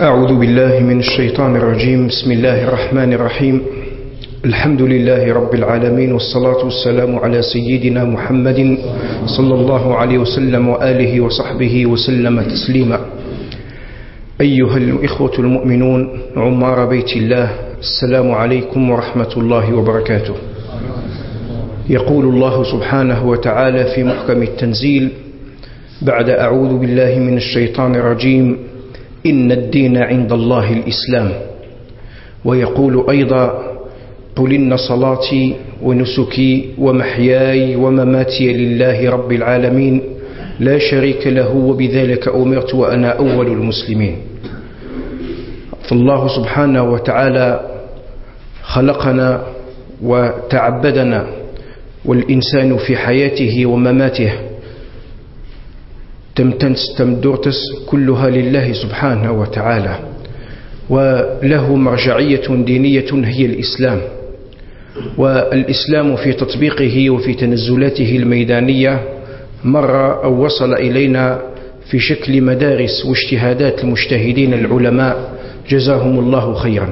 أعوذ بالله من الشيطان الرجيم. بسم الله الرحمن الرحيم. الحمد لله رب العالمين والصلاة والسلام على سيدنا محمد صلى الله عليه وسلم وآله وصحبه وسلم تسليما. أيها الإخوة المؤمنون عمار بيت الله السلام عليكم ورحمة الله وبركاته. يقول الله سبحانه وتعالى في محكم التنزيل بعد أعوذ بالله من الشيطان الرجيم. إن الدين عند الله الإسلام. ويقول أيضا قل إن صلاتي ونسكي ومحياي ومماتي لله رب العالمين لا شريك له وبذلك أمرت وأنا أول المسلمين. فالله سبحانه وتعالى خلقنا وتعبدنا والإنسان في حياته ومماته تمتنس تمدرتس كلها لله سبحانه وتعالى. وله مرجعية دينية هي الإسلام. والإسلام في تطبيقه وفي تنزلاته الميدانية مر أو وصل إلينا في شكل مدارس واجتهادات المجتهدين العلماء. جزاهم الله خيرا.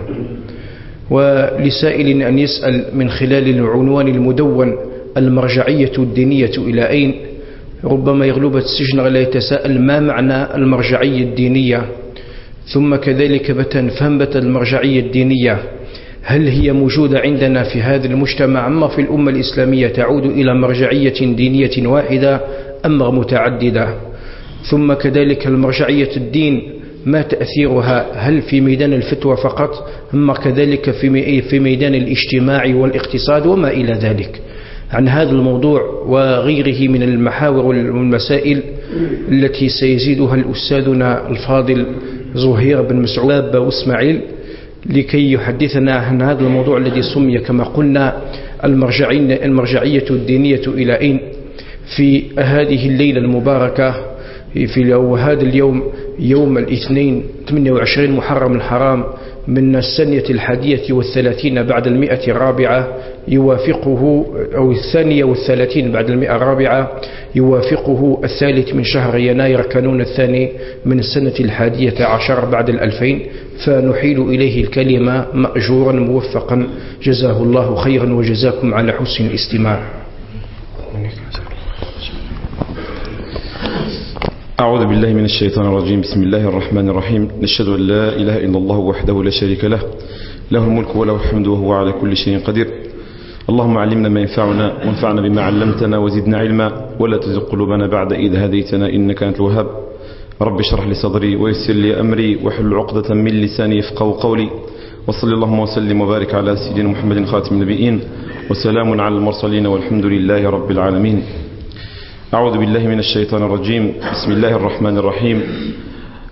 ولسائل أن يسأل من خلال العنوان المدون المرجعية الدينية إلى أين؟ ربما يغلب السجن لا يتساءل ما معنى المرجعية الدينية. ثم كذلك بتنفهم بت المرجعية الدينية. هل هي موجودة عندنا في هذا المجتمع أما في الأمة الإسلامية تعود إلى مرجعية دينية واحدة أم متعددة؟ ثم كذلك المرجعية الدين ما تأثيرها؟ هل في ميدان الفتوى فقط أما كذلك في ميدان الاجتماع والاقتصاد وما إلى ذلك؟ عن هذا الموضوع وغيره من المحاور والمسائل التي سيزيدها الأستاذنا الفاضل زهير بن مسعود وإسماعيل لكي يحدثنا عن هذا الموضوع الذي سمي كما قلنا المرجعية الدينية إلى أين؟ في هذه الليلة المباركة في هذا اليوم يوم الاثنين 28 محرم الحرام من السنة الحادية والثلاثين بعد المئة الرابعة يوافقه أو الثانية والثلاثين بعد المئة الرابعة يوافقه الثالث من شهر يناير كانون الثاني من السنة الحادية عشر بعد الألفين. فنحيل إليه الكلمة مأجورا موفقا. جزاه الله خيرا وجزاكم على حسن الاستماع. أعوذ بالله من الشيطان الرجيم. بسم الله الرحمن الرحيم. نشهد أن لا إله إلا الله وحده لا شريك له. له الملك وله الحمد وهو على كل شيء قدير. اللهم علمنا ما ينفعنا وانفعنا بما علمتنا وزدنا علما. ولا تزغ قلوبنا بعد إذ هديتنا إنك أنت الوهاب. رب اشرح لي صدري ويسر لي أمري واحلل عقدة من لساني يفقهوا قولي. وصلى اللهم وسلم وبارك على سيدنا محمد خاتم النبيين. وسلام على المرسلين والحمد لله رب العالمين. أعوذ بالله من الشيطان الرجيم. بسم الله الرحمن الرحيم.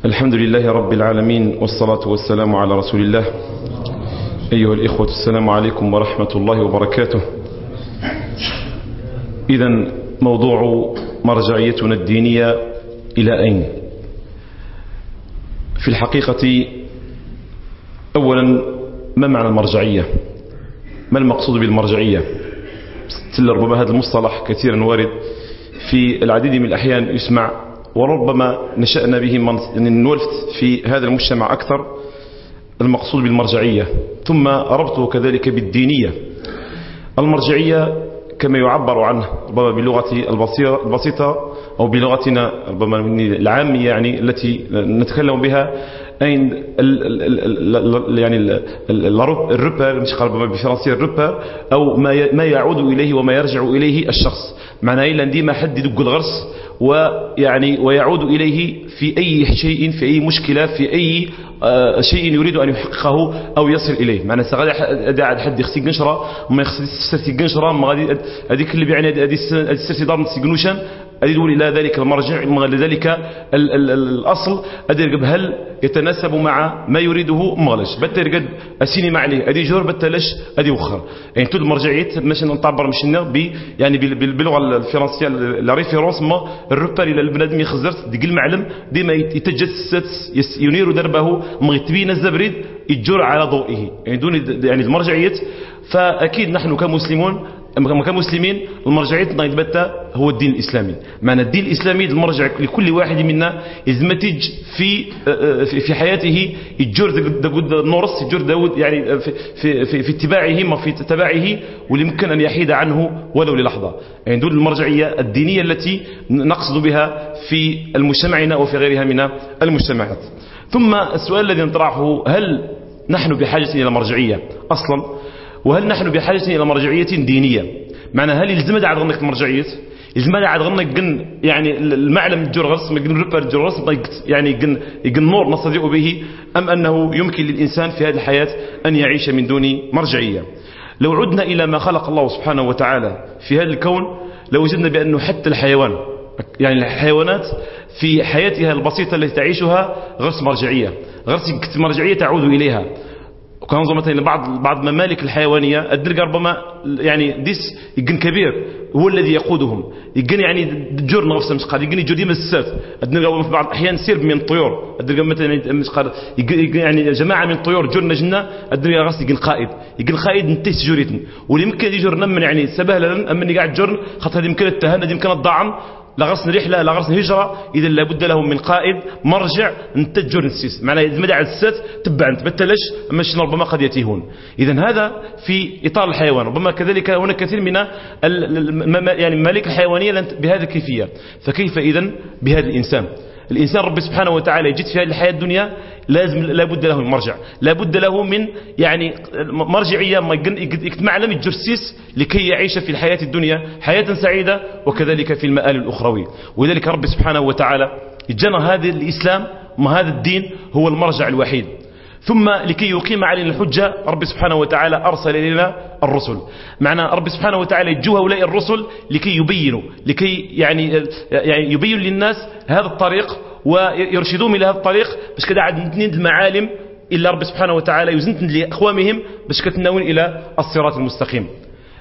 الحمد لله رب العالمين والصلاة والسلام على رسول الله. أيها الإخوة السلام عليكم ورحمة الله وبركاته. إذا موضوع مرجعيتنا الدينية إلى أين؟ في الحقيقة أولا ما معنى المرجعية؟ ما المقصود بالمرجعية؟ ربما هذا المصطلح كثيرا وارد. في العديد من الأحيان يسمع وربما نشأنا به يعني نولفت في هذا المجتمع أكثر المقصود بالمرجعية. ثم ربطه كذلك بالدينية. المرجعية كما يعبر عنه ربما بلغة البسيطة أو بلغتنا ربما العامية يعني التي نتكلم بها أين يعني الربر مش ربما بالفرنسية الربر أو ما يعود إليه وما يرجع إليه الشخص. معناه إلا ديما حد يدق الغرس ويعني ويعود إليه في أي شيء في أي مشكلة في أي آه، شيء يريد أن يحققه أو يصل إليه. معنى سغادي قاعد حد يخسي قنشرة وما يخسي قنشرة ما غادي هذيك اللي بيعني هذه السرسي دار نسي أدل إلى ذلك المرجع لذلك الأصل. أدل هل يتناسب مع ما يريده؟ مغلش بتر قد أسيني مع عليه. أدي جور بتلش أدي وخر يعني تود مرجعية مش نتعبر مشنا ب يعني باللغة الفرنسية لا ريفيرونس ما الربر إلى البنادم يخزرت ديك المعلم ديما يتجسس ينير دربه مغتبين الزبريد يجر على ضوئه. يعني دون يعني المرجعية فأكيد نحن كمسلمون كمسلمين المرجعية يتبتى هو الدين الإسلامي. معنى الدين الإسلامي المرجع لكل واحد منا يزمتج في في حياته يجور نورس يجور داود يعني في في في, اتباعه ما في تبعه واللي يمكن أن يحيد عنه ولو للحظة. يعني دون المرجعية الدينية التي نقصد بها في المجتمعنا وفي غيرها من المجتمعات. ثم السؤال الذي نطرحه هل نحن بحاجة إلى مرجعية؟ أصلا وهل نحن بحاجة إلى مرجعية دينية؟ معنى هل يلزم عاد غنك مرجعية؟ يلزم عاد غنك جن يعني المعلم الجرغس ما جن ربر الجرغس يعني جن جن نور نستضيء به؟ أم أنه يمكن للإنسان في هذه الحياة أن يعيش من دون مرجعية؟ لو عدنا إلى ما خلق الله سبحانه وتعالى في هذا الكون لوجدنا بأنه حتى الحيوان يعني الحيوانات في حياتها البسيطة التي تعيشها غرس مرجعية. غرس مرجعية تعود إليها. وكنظر مثلا بعض بعض الممالك الحيوانية الدرجه ربما يعني ديس يجن كبير هو الذي يقودهم. يجن يعني جور نفس مش قال يجن جور ديما السات. الدرجه في بعض الأحيان سير من الطيور الدرجه مثلا مش قال يعني جماعة من الطيور جور نجنا الدرجه غاس يجن قائد. يجن قائد نتيس جوريتن واللي يمكن يجور نمن يعني سبهلا اما قاعد جور خاطر هذه يمكن التهنى يمكن لغرس رحلة لغرس هجرة إذا لابد له من قائد مرجع نتجر نسيس معناه إذا مدع السات تبع بتلش مش ربما قد يتيهون. إذا هذا في إطار الحيوان. ربما كذلك هناك كثير من يعني الممالك الحيوانية بهذه الكيفية. فكيف إذا بهذا الإنسان؟ الإنسان رب سبحانه وتعالى يجد في هذه الحياة الدنيا لازم لابد له من مرجع. لابد له من يعني مرجعية ما معلم الجرسيس لكي يعيش في الحياة الدنيا حياة سعيدة وكذلك في المآل الأخروي. ولذلك رب سبحانه وتعالى جنى هذا الإسلام ما هذا الدين هو المرجع الوحيد. ثم لكي يقيم علينا الحجة رب سبحانه وتعالى أرسل إلينا الرسل. معنى رب سبحانه وتعالى يجوه هؤلاء الرسل لكي يبينوا لكي يعني, يعني يبين للناس هذا الطريق ويرشدوهم إلى هذا الطريق باش كده عاد نتنين المعالم إلا رب سبحانه وتعالى يزنتن لأقوامهم باش كتناون إلى الصراط المستقيم.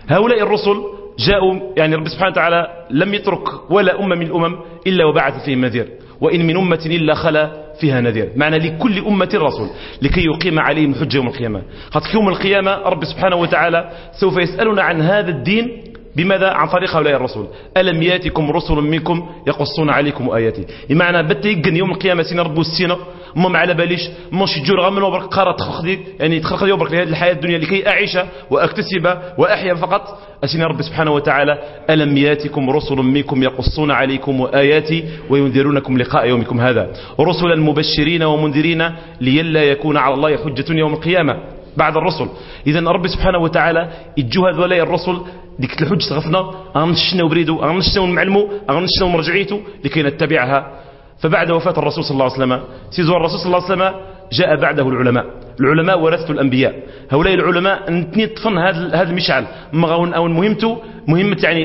هؤلاء الرسل جاءوا يعني رب سبحانه وتعالى لم يترك ولا أمة من الأمم إلا وبعث فيهم نذير. وإن من أمة إلا خلا فيها نذير. معنى لكل أمة رسول لكي يقيم عليهم الحجة يوم القيامة. خاطر يوم القيامة رب سبحانه وتعالى سوف يسألنا عن هذا الدين بماذا؟ عن طريق هؤلاء الرسول. ألم يأتكم رسل منكم يقصون عليكم آياتي؟ بمعنى بت يقن يوم القيامة سين ربو السينة ما على باليش مش جور غمن وبرك قارة تخخدي يعني تخخدي وبرك لهذه الحياة الدنيا لكي أعيش وأكتسب وأحيا فقط. أسين رب سبحانه وتعالى ألم يأتكم رسل منكم يقصون عليكم آياتي وينذرونكم لقاء يومكم هذا؟ رسلا مبشرين ومنذرين ليلا يكون على الله حجة يوم القيامة. بعد الرسل. إذا رب سبحانه وتعالى يجوا هذولا الرسل ديك الحج صغفنا أغنشنا وبريدو أغنشنا ونعلمو أغنشنا ومرجعيتو لكي نتبعها. فبعد وفاة الرسول صلى الله عليه وسلم سيزور الرسول صلى الله عليه وسلم جاء بعده العلماء. العلماء ورثة الأنبياء. هؤلاء العلماء نتني طفن هذا هذا المشعل. مغاون أو مهمته مهمة يعني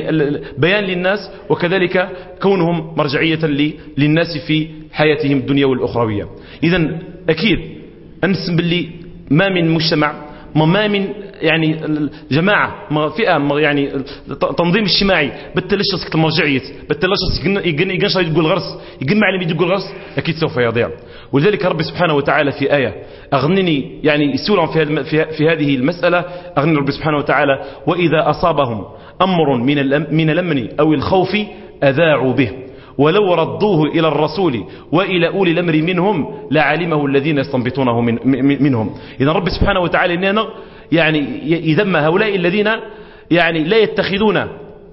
بيان للناس وكذلك كونهم مرجعية للناس في حياتهم الدنيا والأخروية. إذا أكيد أنسم باللي ما من مجتمع ما من يعني جماعة ما فئة يعني تنظيم اجتماعي بالتلشص مرجعية بالتلشص يقن يقن شيء يقول غرس يقن معلم يقول غرس أكيد سوف يضيع. ولذلك رب سبحانه وتعالى في آية أغنني يعني سورة في, في هذه المسألة أغني رب سبحانه وتعالى وإذا أصابهم أمر من من الأمن أو الخوف أذاعوا به. ولو ردوه إلى الرسول وإلى أولي الأمر منهم لعلمه الذين يستنبطونه من منهم. إذا رب سبحانه وتعالى يعني يذم هؤلاء الذين يعني لا يتخذون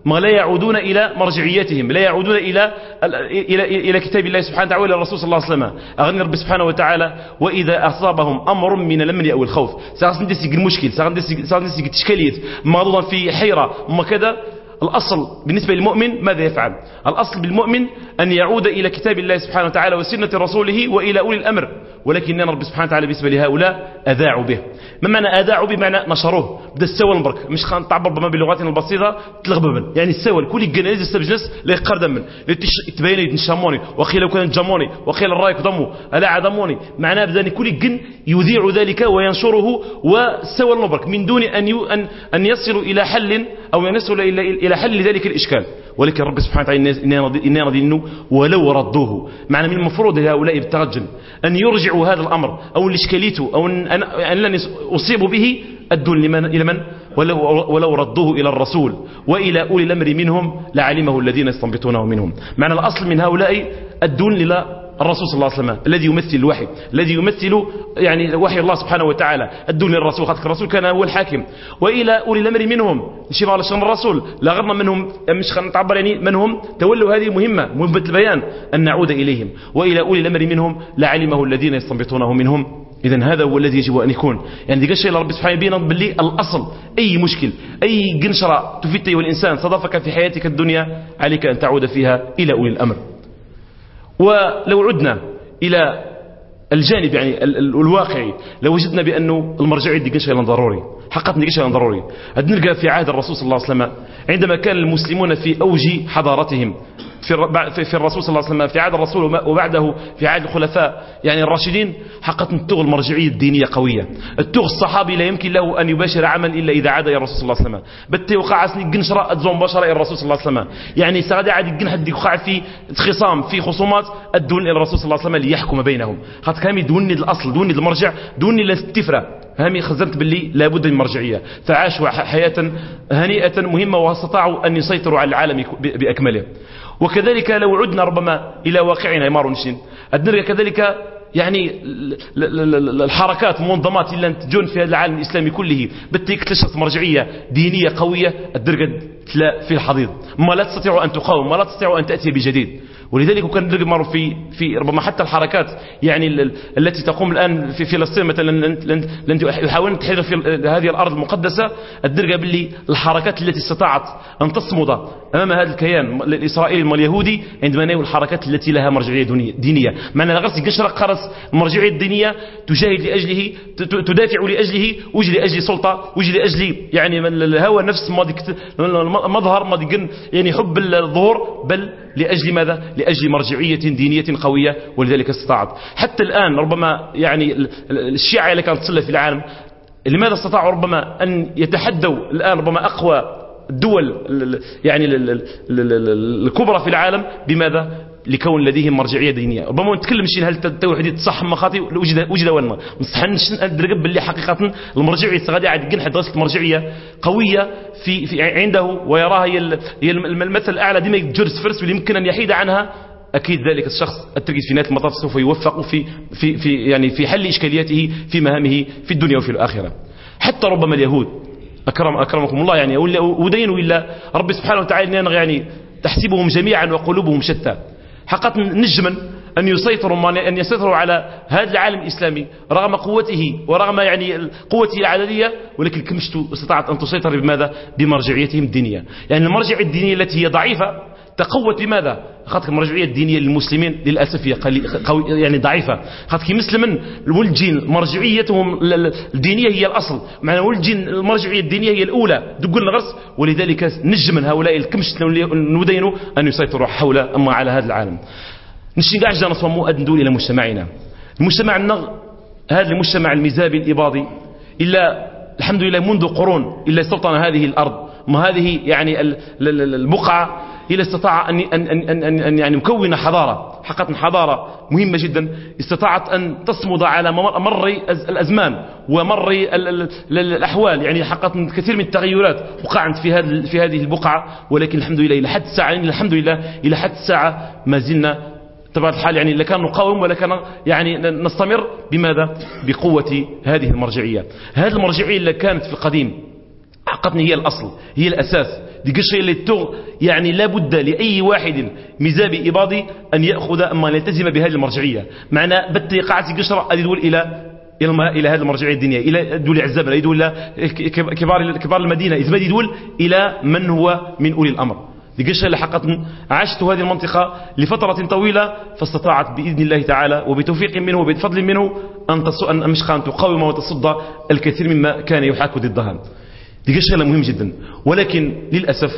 ما لا يعودون إلى مرجعيتهم لا يعودون إلى إلى إلى كتاب الله سبحانه وتعالى وإلى الرسول صلى الله عليه وسلم. أغني رب سبحانه وتعالى وإذا أصابهم أمر من الأمن أو الخوف. سأغني المشكل سأغني تشكالية ماضوضا في حيرة ما كذا الأصل بالنسبة للمؤمن ماذا يفعل؟ الأصل بالمؤمن أن يعود إلى كتاب الله سبحانه وتعالى وسنة رسوله وإلى أولي الأمر ولكن رب سبحانه وتعالى بالنسبة لهؤلاء أذاعوا به. ما معنى أذاعوا بمعنى نشروه. بدأ السوى المبرك. مش خان تعبر بما بلغتنا البسيطة تلغببن يعني السوى كل الجنائز السبجنس لا يقر دمن تبين يتنشاموني وخيل كان جاموني وخيل الرايك ضمو ألا عدموني. معناه بذلك كل الجن يذيع ذلك وينشره وسوى المبرك. من دون أن أن يصلوا إلى حل أو يصلوا إلى حل ذلك الإشكال. ولكن رب سبحانه وتعالى إننا راضي ولو ردوه معنى من المفروض لهؤلاء بالترجل أن يرجعوا هذا الأمر أو الإشكاليته أو أن لن أصيبوا به أدوا لمن إلى من؟ ولو, ولو ردوه إلى الرسول وإلى أولي الأمر منهم لعلمه الذين يستنبطونه منهم. معنى الأصل من هؤلاء الدون إلى الرسول صلى الله عليه وسلم الذي يمثل الوحي الذي يمثل يعني وحي الله سبحانه وتعالى الدون للرسول خاطر الرسول كان هو الحاكم. وإلى أولي الأمر منهم نشير على شان الرسول لا غرنا منهم مش نتعبر يعني من هم تولوا هذه المهمة مهمة البيان أن نعود إليهم. وإلى أولي الأمر منهم لعلمه الذين يستنبطونه منهم. اذا هذا هو الذي يجب أن يكون. يعني ديك الشيء ربي سبحانه يبين باللي الأصل. أي مشكل أي قنشرة تفيد والإنسان صدفك في حياتك الدنيا عليك أن تعود فيها إلى أولي الأمر. ولو عدنا إلى الجانب يعني الواقعي لو وجدنا بأنه المرجعية دي شيء ضروري دي شيء ضروري. نلقى في عهد الرسول صلى الله عليه وسلم عندما كان المسلمون في أوج حضارتهم. في الرسول صلى الله عليه وسلم في عهد الرسول وبعده في عهد الخلفاء. يعني الراشدين حقت التغ المرجعية الدينية قوية. التغ الصحابي لا يمكن له أن يباشر عمل إلا إذا عاد إلى الرسول صلى الله عليه وسلم. بتي وقع سني قنشرة أدزون بشرة إلى الرسول صلى الله عليه وسلم. يعني سغادي عاد يقن حد يقع في خصام في خصومات الدون إلى الرسول صلى الله عليه وسلم ليحكم بينهم. خاطر كامي دوني الأصل دوني المرجع دوني للتفرة هامي خزنت باللي لابد من مرجعية. فعاشوا حياة هنيئة مهمة واستطاعوا أن يسيطروا على العالم بأكمله. وكذلك لو عدنا ربما إلى واقعنا يا نشين أدنرى كذلك يعني الحركات المنظمات اللي تجون في هذا العالم الإسلامي كله. بالتي اكتشفت مرجعية دينية قوية الدرجة في الحضيض. ما لا تستطيع أن تقاوم ما لا تستطيع أن تأتي بجديد. ولذلك كان نلقى في في ربما حتى الحركات يعني التي تقوم الآن في فلسطين مثلا يحاولون تحرير في هذه الأرض المقدسة الدرجة باللي الحركات التي استطاعت أن تصمد أمام هذا الكيان الإسرائيلي واليهودي عندما ناوي الحركات التي لها مرجعية دينية. معنى غرس قشرة قرص المرجعية الدينية تجاهد لأجله تدافع لأجله وجه لأجل سلطة وجه لأجل يعني الهوى نفس مظهر يعني حب الظهور بل لأجل ماذا؟ لأجل مرجعية دينية قوية ولذلك استطاعت حتى الآن ربما يعني الشيعة اللي كانت تصلى في العالم لماذا استطاعوا ربما أن يتحدوا الآن ربما أقوى الدول يعني الكبرى في العالم؟ بماذا؟ لكون لديهم مرجعية دينية. ربما نتكلم شي هل التوحيد صح ما خاطي؟ وجد وجد ما. نصحنش ندرك باللي حقيقة المرجعية غادي عاد ينحد دراسه المرجعية قوية في, في عنده ويراها هي هي المثل الأعلى ديما جرس فرس واللي يمكن أن يحيد عنها. أكيد ذلك الشخص التركيز في نهاية المطاف سوف يوفق في في في يعني في حل إشكالياته في مهامه في الدنيا وفي الآخرة. حتى ربما اليهود أكرم أكرمكم الله يعني ودينوا إلا رب سبحانه وتعالى يعني تحسبهم جميعا وقلوبهم شتى. حقا نجما أن يسيطروا أن يسيطروا على هذا العالم الإسلامي رغم قوته ورغم يعني قوته العددية ولكن كمشت استطاعت أن تسيطر بماذا؟ بمرجعيتهم الدينية. يعني المرجعية الدينية التي هي ضعيفة تقوت بماذا خاطر المرجعيه الدينية للمسلمين للأسف هي قوي يعني ضعيفة. خاطر مسلمين الولجين مرجعيتهم الدينية هي الأصل. معنى الولجين المرجعية الدينية هي الأولى. دقوا الغرس ولذلك نجم من هؤلاء الكمش نودينوا أن يسيطروا حول أما على هذا العالم. نشي قاعد نصمو ندول إلى مجتمعنا. المجتمع النغ هذا المجتمع المزابي الإباضي. إلا الحمد لله منذ قرون إلا استوطن هذه الأرض. ما هذه يعني البقعه إلى استطاع أن, أن, أن, أن, أن يعني مكون حضارة حقيقة حضارة مهمة جدا استطاعت أن تصمد على مر الأزمان ومر الأحوال. يعني حقيقة كثير من التغيرات وقعت في هذه في هذه البقعة. ولكن الحمد لله إلى حد الساعة يعني الحمد لله إلى حد الساعة ما زلنا طبعا الحال يعني لا كان نقاوم ولا كان يعني نستمر. بماذا؟ بقوة هذه المرجعية. هذه المرجعية اللي كانت في القديم. حقيقة هي الأصل هي الأساس. ديك الشيء اللي تغ يعني لابد لأي واحد مزابي إباضي أن يأخذ أما يلتزم بهذه المرجعية. معنى بت قاعة قشرة يدول إلى إلى إلى هذه المرجعية الدينية إلى دول عزاب يدول إلى كبار كبار المدينة. إذا يدول إلى من هو من أولي الأمر. ديك الشيء اللي حقا عشت هذه المنطقة لفترة طويلة فاستطاعت بإذن الله تعالى وبتوفيق منه وبفضل منه أن أن مشخان تقاوم وتصد الكثير مما كان يحاك ضدها. دي شغلة مهم جدا. ولكن للأسف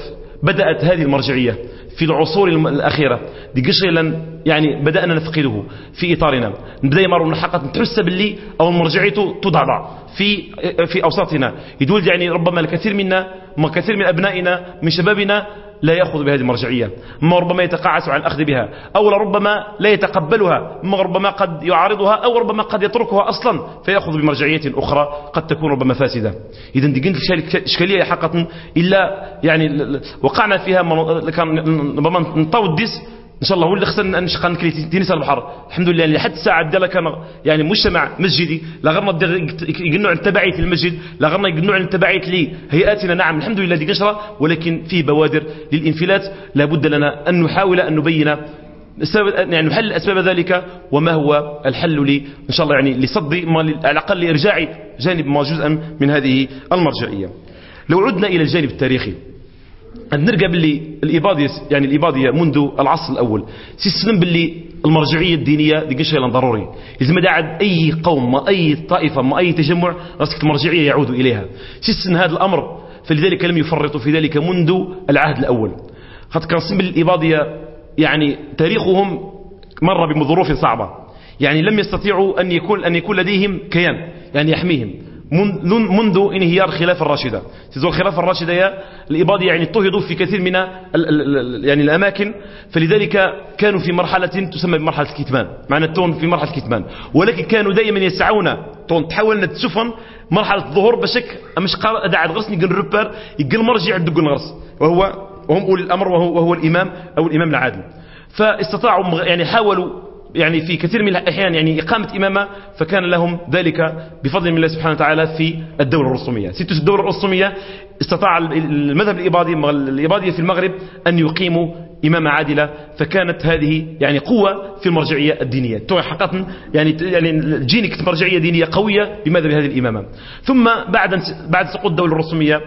بدأت هذه المرجعية في العصور الأخيرة. دي شغلة يعني بدأنا نفقده في إطارنا. نبدأ يمر حقا تحس باللي أو المرجعية تضعضع في في أوساطنا. يدول يعني ربما الكثير منا ما كثير من أبنائنا من شبابنا لا يأخذ بهذه المرجعية ما ربما يتقاعس عن الأخذ بها أو لربما لا يتقبلها ما ربما قد يعارضها أو ربما قد يتركها أصلا فيأخذ بمرجعية أخرى قد تكون ربما فاسدة. إذا دي قلت إشكالية حقا إلا يعني وقعنا فيها ربما نطاو الديس إن شاء الله هو اللي خصنا نشقى نسال البحر. الحمد لله حتى الساعة ديالها كان يعني مجتمع مسجدي. لا غير يقنعوا عن تبعية المسجد لا غير يقنعوا عن تبعية لهيئاتنا. نعم الحمد لله دي قشره ولكن في بوادر للإنفلات لابد لنا أن نحاول أن نبين يعني نحل أسباب ذلك وما هو الحل لي. إن شاء الله يعني لصد على الأقل لإرجاع جانب ما جزءا من هذه المرجعية. لو عدنا إلى الجانب التاريخي نرجع باللي الإباضية يعني الإباضية منذ العصر الأول. سيسلم باللي المرجعية الدينية دي شيء ضروري. إذا ما داعد أي قوم ما أي طائفة ما أي تجمع راسك المرجعية يعود إليها. سيسن هذا الأمر فلذلك لم يفرطوا في ذلك منذ العهد الأول. قد كان سن الإباضية يعني تاريخهم مر بظروف صعبة. يعني لم يستطيعوا أن يكون, أن يكون لديهم كيان يعني يحميهم. منذ انهيار الخلافة الراشدة. تزول الخلافة الراشدة الإباضي يعني اضطهدوا في كثير من يعني الأماكن. فلذلك كانوا في مرحلة تسمى بمرحلة الكتمان. معنى التون في مرحلة الكتمان. ولكن كانوا دائما يسعون تون تحاول السفن مرحلة الظهور بشك مش قال داعد غرس نقل ربر يقل مرجع الدق الغرس. وهو وهم أولي الأمر وهو, وهو الإمام أو الإمام العادل. فاستطاعوا يعني حاولوا يعني في كثير من الأحيان يعني إقامة إمامة فكان لهم ذلك بفضل من الله سبحانه وتعالى في الدولة الرسومية. ست الدولة الرسومية استطاع المذهب الإباضي الإباضية في المغرب أن يقيموا إمامة عادلة فكانت هذه يعني قوة في المرجعية الدينية. حقيقة يعني يعني جينك مرجعية دينية قوية بماذا بهذه الإمامة. ثم بعد بعد سقوط الدولة الرسومية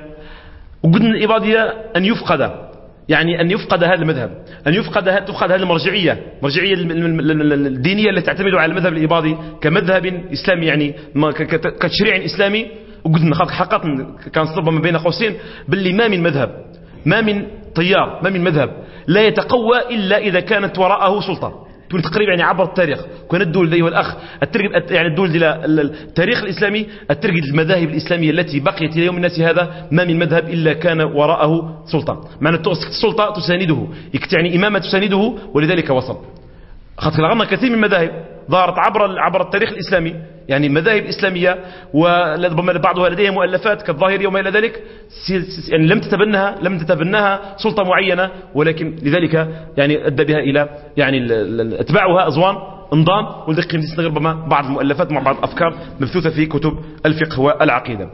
وقلنا الإباضية أن يفقد يعني أن يفقد هذا المذهب أن يفقد تفقد هذه المرجعية المرجعية الدينية التي تعتمد على المذهب الإباضي كمذهب إسلامي يعني كتشريع إسلامي. وقلنا حقا كان ما بين قوسين باللي ما من مذهب ما من تيار ما من مذهب لا يتقوى إلا إذا كانت وراءه سلطة. تكون تقريبا يعني عبر التاريخ. كان الدول أيها الأخ الترقب يعني الدول دي التاريخ الإسلامي الترقب المذاهب الإسلامية التي بقيت إلى يوم الناس هذا ما من مذهب إلا كان وراءه سلطة. معنى السلطة تسانده يعني إمامة تسانده ولذلك وصل. خاطر غنى كثير من المذاهب. ظهرت عبر عبر التاريخ الإسلامي يعني مذاهب إسلامية وربما بعضها لديها مؤلفات كالظاهرية وما إلى ذلك يعني لم تتبنها لم تتبناها سلطة معينة ولكن لذلك يعني أدى بها إلى يعني أتباعها أزوان انضام ولذلك ربما بعض المؤلفات مع بعض الأفكار مبثوثة في كتب الفقه والعقيدة.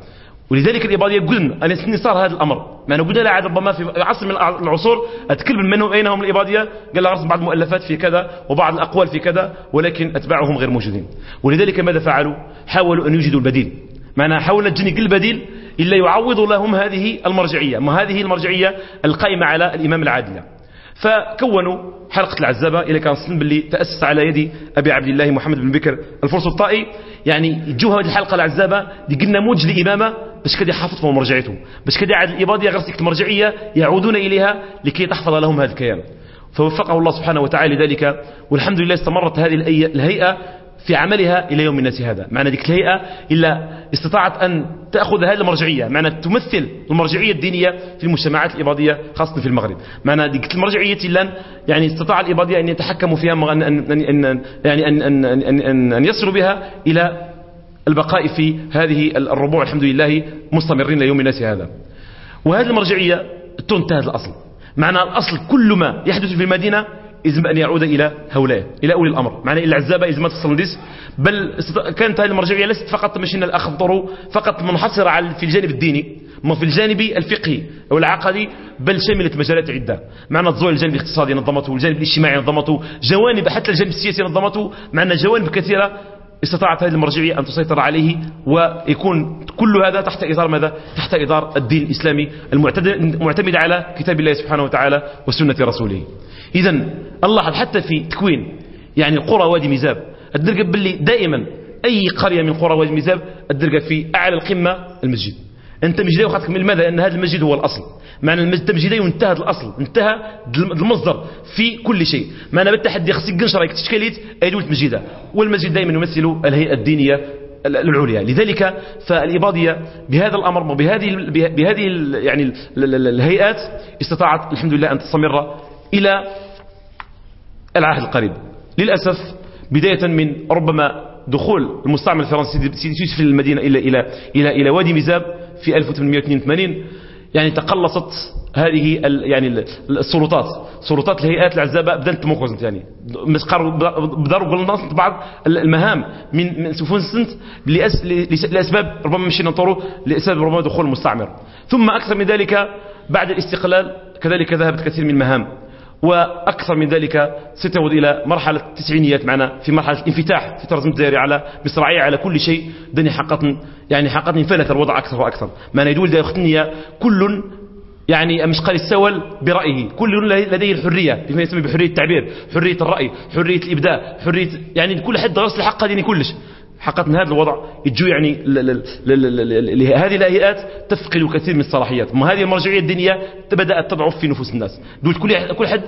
ولذلك الإباضية قلنا أن صار هذا الأمر. ما قلنا لا ربما في عصر من العصور أتكلم منهم أين هم الإباضية قال لها بعض المؤلفات في كذا وبعض الأقوال في كذا ولكن أتباعهم غير موجودين. ولذلك ماذا فعلوا؟ حاولوا أن يوجدوا البديل. معناها حاولنا تجني البديل إلا يعوض لهم هذه المرجعية. ما هذه المرجعية؟ القائمة على الإمام العادلة. فكونوا حلقة العزابة إلى كان صن باللي تأسس على يد أبي عبد الله محمد بن بكر الفرس الطائي. يعني جوها هذه الحلقة العزابة دي قلنا موج لإمامة باش كده يحافظ مرجعيته. باش كده عاد الإباضية غرسك المرجعية يعودون إليها لكي تحفظ لهم هذا الكيان. فوفقه الله سبحانه وتعالى لذلك والحمد لله استمرت هذه الهيئة في عملها إلى يوم الناس هذا. معنى ذيك الهيئة إلا استطاعت أن تأخذ هذه المرجعية. معنى تمثل المرجعية الدينية في المجتمعات الإباضية خاصة في المغرب. معنى ذيك المرجعية لن يعني استطاع الإباضية أن يتحكموا فيها أن, أن, أن, يعني أن, أن, أن, أن, أن يصلوا بها إلى البقاء في هذه الربوع الحمد لله مستمرين ليوم الناس هذا. وهذه المرجعية تنتهي الأصل. معنى الأصل كل ما يحدث في المدينة يجب أن يعود إلى هؤلاء إلى أولي الأمر. معنى إلى ما تصلندس بل كانت هذه المرجعية ليست فقط مشينا الأخضر فقط منحصرة على في الجانب الديني ما في الجانب الفقهي أو العقدي بل شملت مجالات عدة. معنى تزول الجانب الاقتصادي نظمته الجانب الاجتماعي نظمته جوانب حتى الجانب السياسي نظمته. معنى جوانب كثيرة استطاعت هذه المرجعية أن تسيطر عليه ويكون كل هذا تحت إطار ماذا؟ تحت إطار الدين الإسلامي المعتمد على كتاب الله سبحانه وتعالى وسنة رسوله إذا الله حتى في تكوين يعني قرى وادي ميزاب الدرجة باللي دائما أي قرية من قرى وادي ميزاب الدرجة في أعلى القمة المسجد أنت مجدي وخاتك من لماذا؟ لأن هذا المسجد هو الأصل. معنى التمجيدي انتهى الأصل انتهى المصدر في كل شيء. معنى بالتحدي خصك قنشرة تشكيليت أي دولة مجيدة والمسجد دائما يمثل الهيئة الدينية العليا. لذلك فالإباضية بهذا الأمر وبهذه بهذه يعني الهيئات استطاعت الحمد لله أن تستمر إلى العهد القريب. للأسف بداية من ربما دخول المستعمر الفرنسي في المدينة إلى إلى إلى إلى وادي مزاب في 1882 يعني تقلصت هذه يعني السلطات. سلطات الهيئات العزابة بدأت تموكوزنت يعني بداروا قلنا بعض المهام من من سنت لأسباب ربما مشينا نطوروا لأسباب ربما دخول المستعمر ثم أكثر من ذلك بعد الاستقلال كذلك ذهبت كثير من المهام. وأكثر من ذلك ستعود إلى مرحلة التسعينيات معنا في مرحلة الانفتاح في ترزم الدائري على مصراعية على كل شيء. دني حقا يعني حقا انفلت الوضع أكثر وأكثر. ما يدول دا يختنيا كل يعني مش قال السول برأيه. كل لديه الحرية بما يسمى بحرية التعبير حرية الرأي حرية الإبداع حرية يعني كل حد غسل حقه ديني كلش. حققنا هذا الوضع. يجو يعني هذه الهيئات تفقد كثير من الصلاحيات. ما هذه المرجعية الدينية بدأت تضعف في نفوس الناس. دول كل كل حد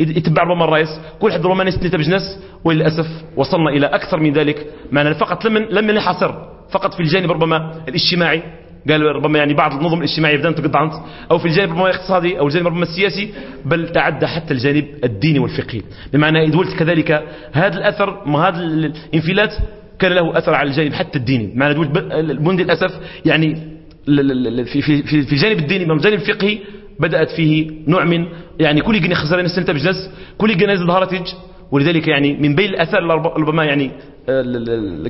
يتبع ربما الرئيس كل حد ربما نتبج ناس وللأسف وصلنا إلى أكثر من ذلك. معنا فقط لم لم نحصر فقط في الجانب ربما الاجتماعي. قال ربما يعني بعض النظم الاجتماعية بدأت تقطعنت أو في الجانب ربما الاقتصادي أو الجانب ربما السياسي بل تعدى حتى الجانب الديني والفقهي. بمعنى إذ كذلك هذا الأثر ما هذا الانفلات كان له أثر على الجانب حتى الديني. معنى المنذ للأسف يعني في, في, في, في الجانب الديني من الجانب الفقهي بدأت فيه نوع من يعني كل جني خسرين السنة بجلس كل جني ظهرتج ولذلك يعني من بين الأثار ربما يعني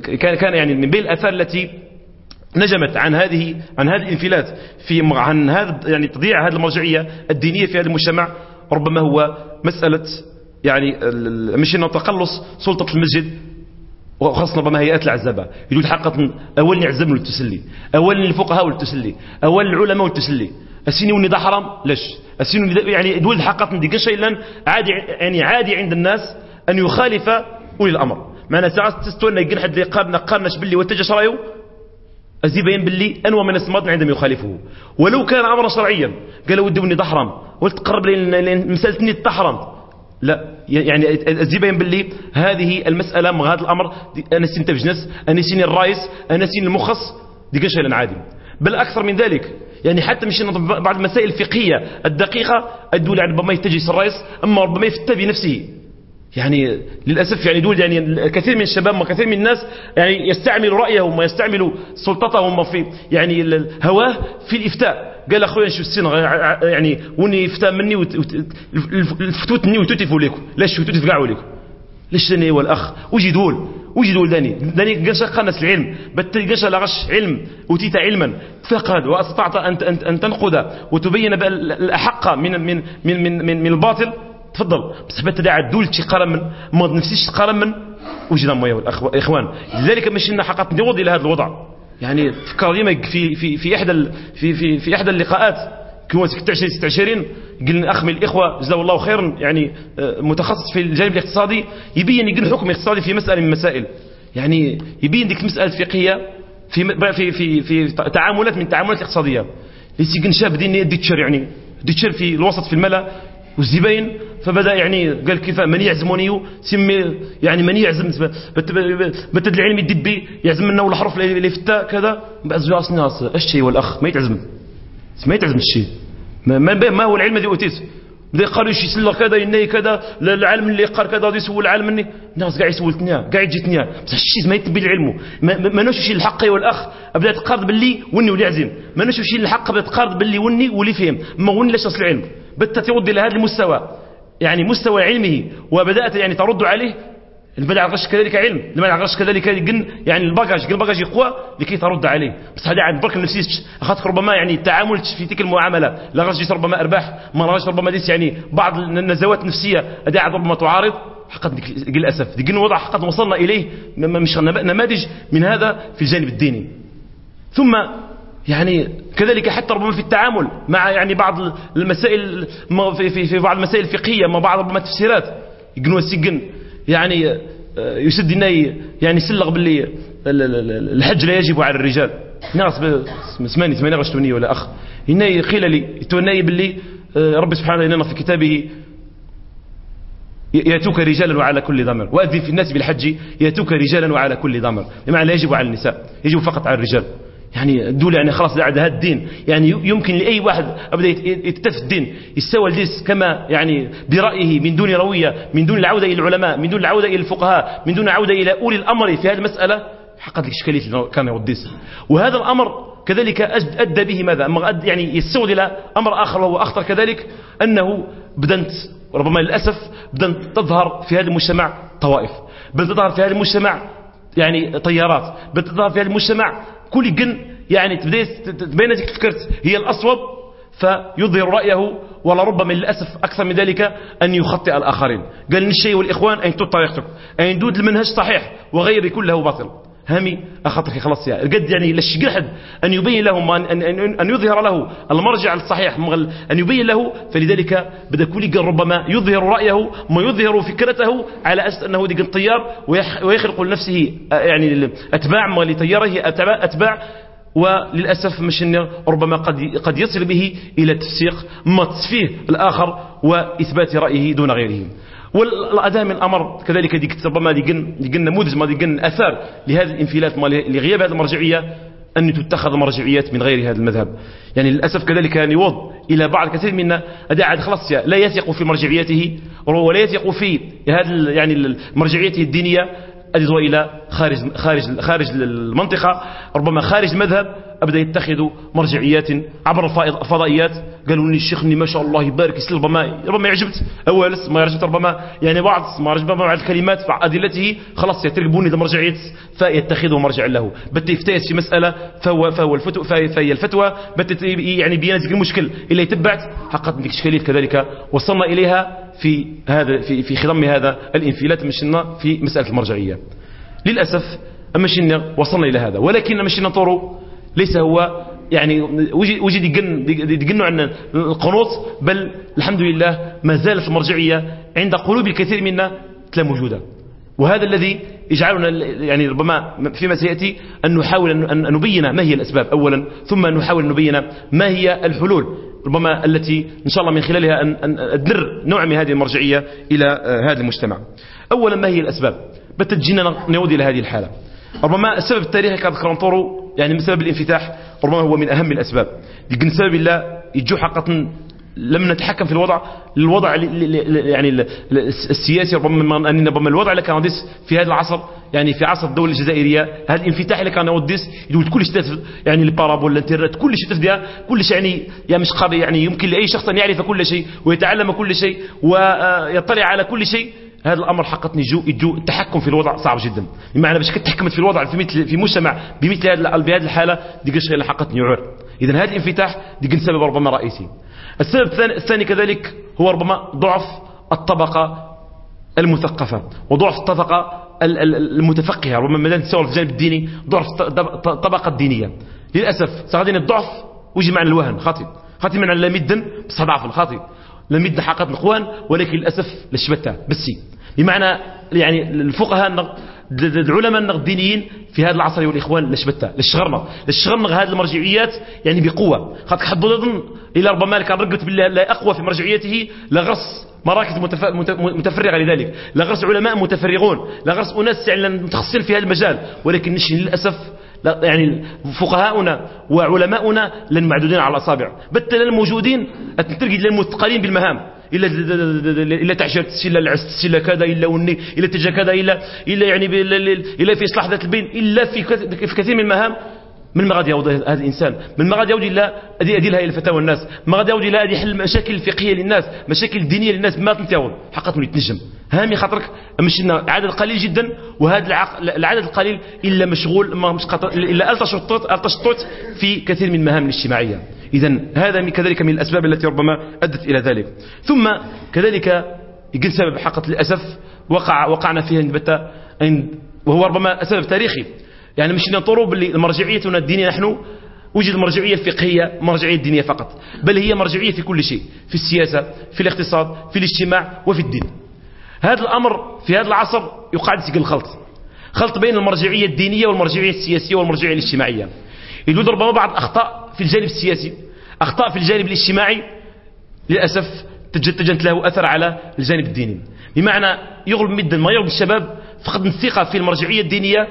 كان كان يعني من بين الأثار التي نجمت عن هذه عن هذه الانفلات في عن هذا يعني تضييع هذه المرجعية الدينية في هذا المجتمع ربما هو مسألة يعني مش إنه تقلص سلطة المسجد وخاصة ربما هيئات العزبة يقول حقا أول نعزم التسلي أول الفقهاء والتسلي أول العلماء والتسلي السيني وني ده حرام؟ ليش؟ السيني يعني دول حقا دي شيء لأن عادي يعني عادي عند الناس أن يخالف أولي الأمر. معنى ساعات تستونا يقول حد قابنا قارنش باللي واتجه رايو أزي بين باللي أنوى من السماط عندما يخالفه. ولو كان أمرا شرعيا قالوا ودي وني ده حرام وتقرب لمسألة ني تحرم لا. يعني الزبين باللي هذه المسألة من هذا الأمر أنا سين تفجنس أنا سين الرئيس أنا سين المخص دي قشة عادي. بل أكثر من ذلك يعني حتى مش بعض المسائل الفقهية الدقيقة الدولة ربما يتجيس الرئيس أما ربما يفتى بنفسه. يعني للأسف يعني دول يعني كثير من الشباب وكثير من الناس يعني يستعملوا رأيهم ويستعملوا سلطتهم في يعني هواه في الإفتاء. قال أخويا نشوف السن؟ يعني وني فتى مني الفتوتني وتوتفوا لكم لاش توتف كاع لكم ليش ثاني هو الاخ وجي دول وجي دول داني؟ داني قاش قنص العلم. بتل قاش لغش علم اوتيت علما. فقد وأستطعت ان ان, أن تنقد وتبين الأحق من من من من, من, من الباطل. تفضل. بس بتدعى الدول تقارن من ما نفسيش تقارن من وجدنا مويا الاخوان لذلك مشينا حقا نعود إلى هذا الوضع. يعني فكر ديما في في في إحدى في في في إحدى اللقاءات. كما 26 26 قلنا أخ من الإخوة جزاه الله خيرا يعني آه، متخصص في الجانب الاقتصادي. يبين يقول حكم اقتصادي في مسألة من المسائل يعني يبين ديك المساله الفقهيه في في في في تعاملات من التعاملات الاقتصاديه اللي شاب ديني ديتشر يعني. ديتشر في الوسط في الملا والزباين فبدأ يعني قال كيف من يعزموني سمي يعني من يعزم بتد العلم يدب بي يعزم لنا والحرف اللي في كذا. بعز راس الناس الشيء والأخ؟ ما يتعزم. ما يتعزم الشيء. ما, ما هو العلم الذي أوتيت. بدا قالوا شي سلا كذا يني كذا العالم اللي قال كذا غادي يسول العالم مني الناس قاعد يسول تنيا قاعد يجي تنيا بصح الشيء ما يتبي العلم. ما نوش شي الحق والأخ. بدا تقارض باللي وني ولي عزيم ما نوش شي الحق بدا تقارض باللي وني ولي فهم ما وني لاش العلم؟ بدأت تودي لهذا المستوى. يعني مستوى علمه وبدأت يعني ترد عليه. البدع غش كذلك علم البدع غش كذلك يعني الباجاج الباجاج يقوى لكي ترد عليه. بس هذا عند برك نفسيش أخذت ربما يعني التعامل في تلك المعاملة. لا غش ربما أرباح ما غش ربما ديس يعني بعض النزوات النفسية. اداء ربما تعارض حقا للأسف. ديك الوضع حقا وصلنا إليه مش نماذج من هذا في الجانب الديني. ثم يعني كذلك حتى ربما في التعامل مع يعني بعض المسائل في, في, بعض المسائل الفقهية مع بعض ربما التفسيرات. يقنوا السجن يعني آه، يسد يعني سلغ باللي الحج لا يجب على الرجال. ناس سماني ثمانية غشتوني ولا أخ. هنا قيل لي توني باللي آه، ربي سبحانه وتعالى في كتابه يأتوك رجالا وعلى كل ضمر وأذن في الناس بالحج يأتوك رجالا وعلى كل ضمر بمعنى لا يجب على النساء يجب فقط على الرجال. يعني دول يعني خلاص هذا الدين. يعني يمكن لأي واحد أبدأ يتف الدين. يستوى الديس كما يعني برأيه من دون روية من دون العودة إلى العلماء من دون العودة إلى الفقهاء من دون العودة إلى أولي الأمر في هذه المسألة. حقق لك إشكالية كان يوديس وهذا الأمر كذلك أدى به ماذا؟ يعني يستود إلى أمر آخر وهو أخطر كذلك أنه بدنت ربما للأسف بدأت تظهر في هذا المجتمع طوائف. بدأت تظهر في هذا المجتمع يعني طيارات. بدأت تظهر في هذا المجتمع كل جن يعني تبين ذيك فكرت هي الأصوب فيظهر رأيه ولربما للأسف أكثر من ذلك أن يخطئ الآخرين. قال الشيء والإخوان أن تود طريقتك أن دود المنهج صحيح وغير كله باطل. هامي أخطر خلاص يا قد يعني لش قحد أن يبين لهم أن, أن, أن, يظهر له المرجع الصحيح أن يبين له فلذلك بدأ كل ربما يظهر رأيه ما يظهر فكرته على أساس أنه دي طيار ويخلق لنفسه يعني أتباع ما لطياره أتباع وللأسف مش ربما قد قد يصل به إلى تفسيق ما تصفيه الآخر وإثبات رأيه دون غيره. والأداء من الأمر. كذلك ديك ربما ديك نموذج ما ديك أثار لهذا الانفلات لغياب هذه المرجعية أن تتخذ مرجعيات من غير هذا المذهب. يعني للأسف كذلك يوض إلى بعض كثير منا أداء خلاص لا يثق في مرجعيته ولا يثق في هذا يعني مرجعيته الدينية أدزوا إلى خارج, خارج, خارج المنطقة ربما خارج المذهب أبدأ يتخذوا مرجعيات عبر الفضائيات قالوا لي الشيخ ما شاء الله يبارك يسل ربما ربما يعجبت أول ما يعجبت ربما يعني بعض ما ربما بعض الكلمات في أدلته خلاص يترقبوني مرجعية فيتخذه مرجع له. بت يفتيت في مسألة فهو, فهو الفتوى فهي الفتوى. يعني بيانات المشكل إلا يتبعت. حققت ديك إشكالية كذلك. وصلنا إليها في هذا في في خضم هذا الإنفلات مشينا في مسألة المرجعية. للأسف مشينا وصلنا إلى هذا. ولكن مشينا طرق ليس هو يعني وجد يقنوا عن القنوط بل الحمد لله ما زالت المرجعية عند قلوب الكثير منا لا موجودة. وهذا الذي يجعلنا يعني ربما فيما سيأتي أن نحاول أن نبين ما هي الأسباب. أولا ثم نحاول أن نبين ما هي الحلول ربما التي إن شاء الله من خلالها أن أدر نوع من هذه المرجعية إلى هذا المجتمع. أولا ما هي الأسباب؟ بتجينا نعود إلى هذه الحالة. ربما السبب التاريخي كان كرنطورو يعني من سبب الانفتاح ربما هو من أهم الأسباب. لكن سبب الله يجو حقا لم نتحكم في الوضع الوضع يعني السياسي ربما أن ربما الوضع اللي كان في هذا العصر يعني في عصر الدولة الجزائرية هذا الانفتاح اللي كان يوديس يقول كل شيء يعني البارابول الانترنت كل شيء تفديها شيء يعني يعني مش قابل يعني يمكن لأي شخص أن يعرف كل شيء ويتعلم كل شيء ويطلع على كل شيء. هذا الأمر حقتني جو يجو التحكم في الوضع صعب جدا. بمعنى باش تحكمت في الوضع في مثل في مجتمع بمثل هذا بهذه الحالة ديك الشيء حقتني يعور اذا هذا الانفتاح ديك سبب ربما رئيسي. السبب الثاني, كذلك هو ربما ضعف الطبقة المثقفة وضعف الطبقة المتفقهة ربما ما نتساوى في الجانب الديني ضعف الطبقة الدينية. للأسف ساعدين الضعف ويجي معنا الوهن خاطئ. خاطئ من لا مدا بصح ضعف الخاطئ لم يدنا حقات الإخوان ولكن للأسف لشبتها بسي بمعنى يعني الفقهاء العلماء الدينيين في هذا العصر والإخوان لشبتها للشغرنا للشغرنا هذه المرجعيات يعني بقوة. خاطر يظن إلى ربما كان رقبت بالله لا أقوى في مرجعيته لغص مراكز متفرغة لذلك. لغرس علماء متفرغون لغرس أناس يعني متخصصين في هذا المجال. ولكن للأسف يعني فقهاؤنا وعلماؤنا لن معدودين على الأصابع. بل الموجودين تلقي للمثقلين بالمهام. إلا إلا تعشر إلا العس إلا كذا إلا وني إلا تجا كذا إلا إلا يعني إلا في إصلاح ذات البين إلا في في كثير من المهام. من ما غادي يعود هذا الإنسان؟ من ما غادي يعود الا أدي اديلها إلى فتاوى الناس. ما غادي يعود الا أدي يحل مشاكل فقهيه للناس مشاكل دينية للناس ما تنتعود حقا يتنجم. هامي خاطرك مشينا عدد قليل جدا وهذا العدد القليل إلا مشغول ما مش إلا التشطط التشطط في كثير من المهام الاجتماعية. اذا هذا كذلك من الأسباب التي ربما أدت إلى ذلك. ثم كذلك يقول سبب حقا للأسف وقع وقعنا فيها وهو ربما سبب تاريخي. يعني مش ننطروا باللي مرجعيتنا الدينية نحن وجد المرجعية الفقهية مرجعية الدينية فقط بل هي مرجعية في كل شيء في السياسة في الاقتصاد في الاجتماع وفي الدين. هذا الأمر في هذا العصر يقعد سيق الخلط خلط بين المرجعية الدينية والمرجعية السياسية والمرجعية الاجتماعية. يوجد ربما بعض أخطاء في الجانب السياسي أخطاء في الجانب الاجتماعي للأسف تجدت له أثر على الجانب الديني. بمعنى يغلب مدا ما يغلب الشباب فقد الثقة في المرجعية الدينية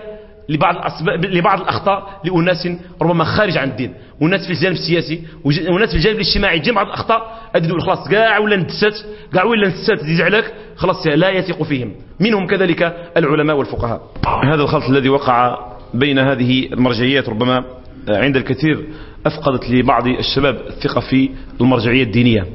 لبعض الأسباب لبعض الأخطاء لأناس ربما خارج عن الدين. وناس في الجانب السياسي وناس في الجانب الاجتماعي. جمع الأخطاء أددوا خلاص كاع ولا ندست كاع ولا ندست عليك خلاص لا يثق فيهم. منهم كذلك العلماء والفقهاء. هذا الخلط الذي وقع بين هذه المرجعيات ربما عند الكثير أفقدت لبعض الشباب الثقة في المرجعية الدينية.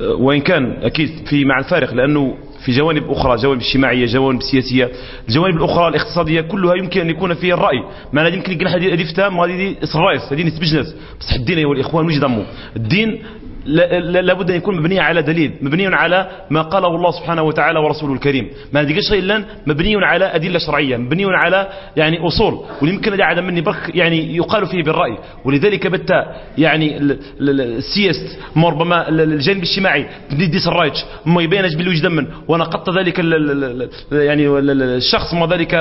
وإن كان أكيد في مع الفارق لأنه في جوانب أخرى جوانب اجتماعية جوانب سياسية الجوانب الأخرى الاقتصادية كلها يمكن أن يكون فيها الرأي. ما يمكن يقول هذه تفهم هذه الرئيس هذه نسبجنس بصح الدين أيها الإخوان وجد ضمه الدين لابد أن يكون مبني على دليل مبني على ما قاله الله سبحانه وتعالى ورسوله الكريم ما نديقش شيء لأن مبني على أدلة شرعية مبني على يعني أصول ويمكن أن عدم مني برك يعني يقال فيه بالرأي ولذلك بت يعني السياست ربما الجانب الاجتماعي ديس الرايتش ما يبينش باللي وجد من وأنا قط ذلك يعني الشخص ما ذلك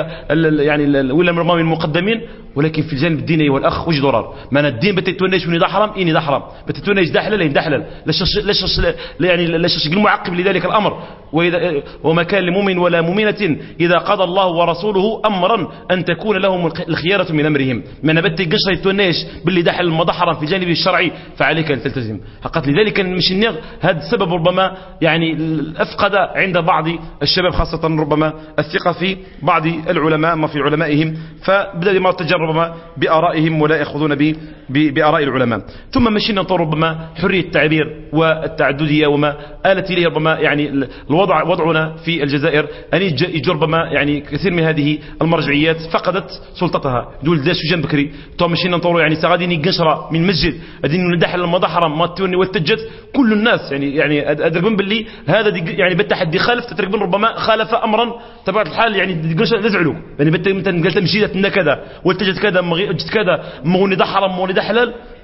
يعني ولا من المقدمين ولكن في الجانب الديني والأخ وجد ضرر ما الدين بتتونيش وني حرام إني ذا حرام بتتونيش ده حلال ده حلال لاش يعني لاش المعقب لذلك الأمر. وإذا وما كان لمؤمن ولا مؤمنة إذا قضى الله ورسوله أمرا أن تكون لهم الخيارة من أمرهم. من بتي قشر يتونيش باللي ما حرام في الجانب الشرعي فعليك أن تلتزم. حقت لذلك مش النغ هذا السبب ربما يعني أفقد عند بعض الشباب خاصة ربما الثقة في بعض العلماء ما في علمائهم. فبدأ ما تجرب بآرائهم ولا يأخذون بآراء العلماء. ثم مشينا ربما حرية التعبير والتعددية وما آلت إليه ربما يعني الوضع وضعنا في الجزائر. أن يجي ربما يعني كثير من هذه المرجعيات فقدت سلطتها. دول داش جنب بكري. تو مشينا نطور يعني سغاديني قشرة من مسجد. أدين ندحل المضحرة. ما توني والتجت. كل الناس يعني يعني أدركون باللي هذا يعني بالتحدي خالف. تتركبون ربما خالف أمرا. تبعت الحال يعني نزعلوا يعني بت قلت مشيت كذا والتجت كذا جت كذا مغني ده حرام مغني ده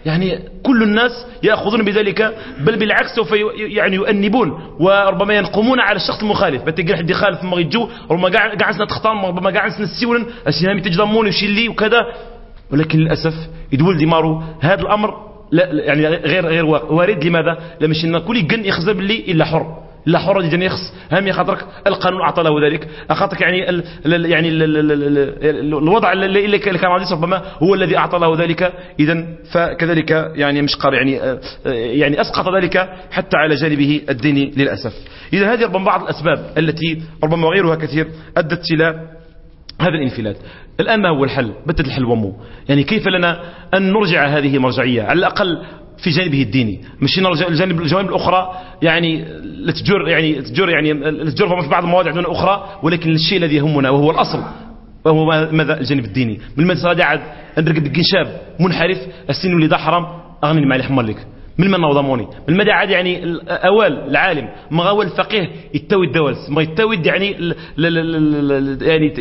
يعني كل الناس يأخذون بذلك بل بالعكس سوف يعني يؤنبون وربما ينقمون على الشخص المخالف. بتلقى حد يخالف ما يجو ربما قاعد سنة تختار ربما قاعد سنة السيون السهامي تجضمون لي وكذا. ولكن للأسف يدول دمارو. هذا الأمر لا يعني غير غير وارد. لماذا؟ لمش كل يقن يخزب لي إلا حر. لا حرج يخص هم خاطرك القانون أعطى له ذلك. خاطرك يعني ال ال يعني ال ال الوضع اللي كان عزيز ربما هو الذي أعطى له ذلك. إذا فكذلك يعني مشقر يعني يعني أسقط ذلك حتى على جانبه الديني للأسف. إذا هذه ربما بعض الأسباب التي ربما غيرها كثير أدت إلى هذا الانفلات. الآن ما هو الحل؟ بتت الحل ومو. يعني كيف لنا أن نرجع هذه المرجعية على الأقل في جانبه الديني. مش الجانب الجوانب الأخرى يعني لتجر يعني تجر يعني لتجر في بعض المواضع دون أخرى ولكن الشيء الذي يهمنا وهو الأصل وهو ماذا؟ الجانب الديني. من غادي عاد نرقد شاب منحرف السن اللي ذا حرام أغني مع حمر لك من من نوضموني من المدى عاد يعني الاوال العالم ما هو الفقيه يتوي الدولس ما يتوي يعني يعني